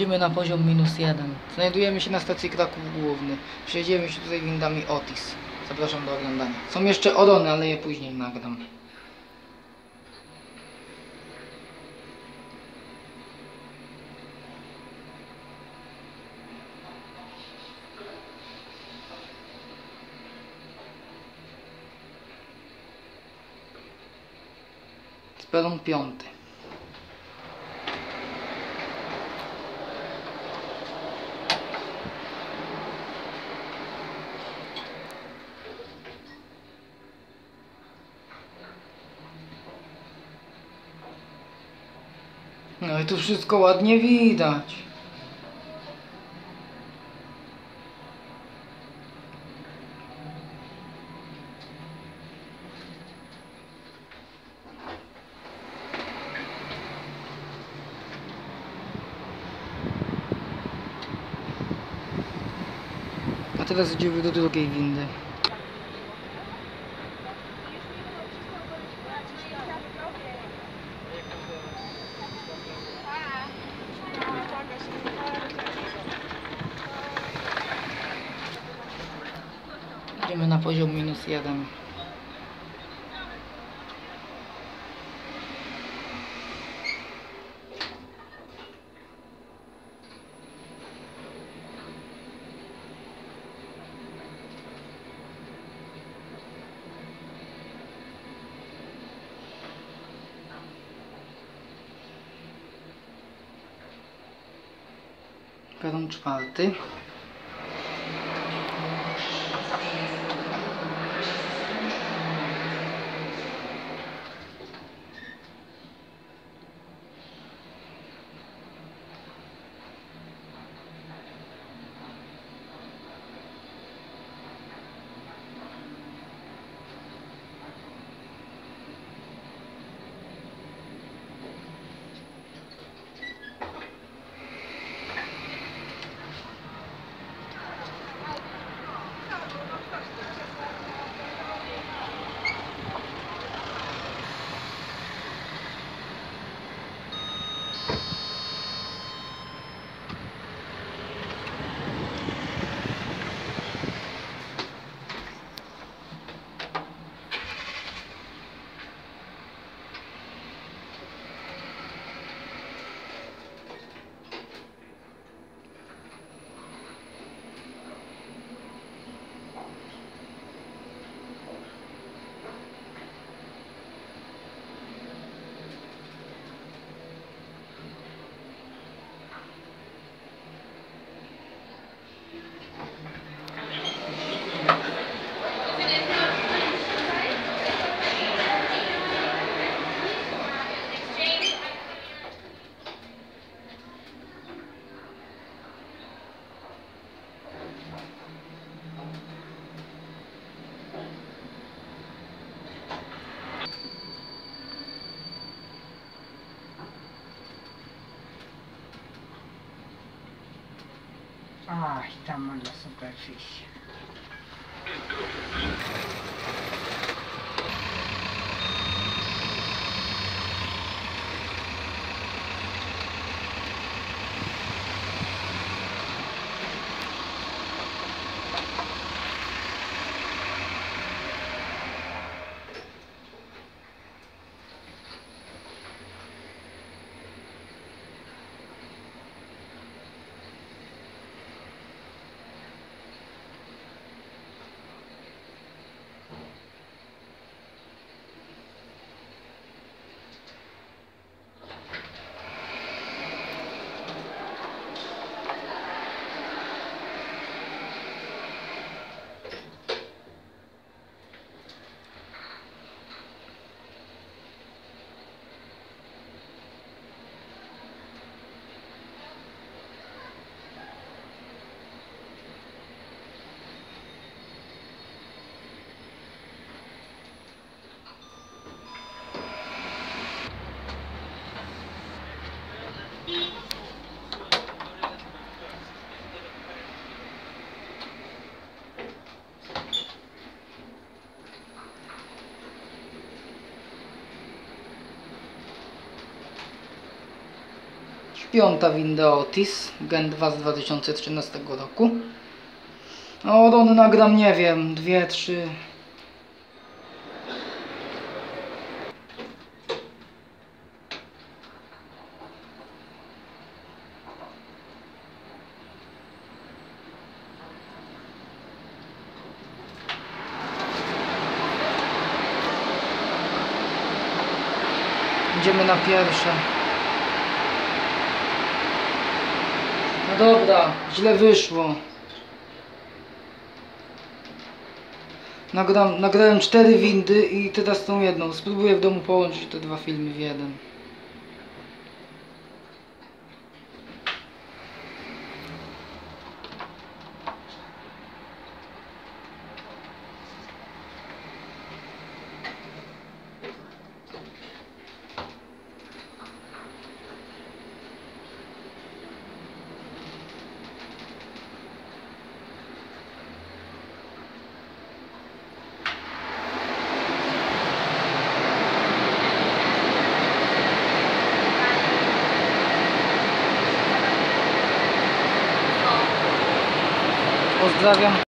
Schodzimy na poziom minus jeden. Znajdujemy się na stacji Kraków Główny. Przejdziemy się tutaj windami Otis. Zapraszam do oglądania. Są jeszcze Orony, ale je później nagram. Z peron piąty. No i tu wszystko ładnie widać. A teraz idziemy do drugiej windy. Idziemy na poziom minus jeden. Peron czwarty. Ah, estamos en la superficie. Piąta winda Otis, Gen 2 z 2013 roku. No, Odony nagram, nie wiem, dwie, trzy. Idziemy na pierwsze. Dobra, źle wyszło. Nagram, nagrałem cztery windy i teraz tą jedną. Spróbuję w domu połączyć te dwa filmy w jeden. Zawiam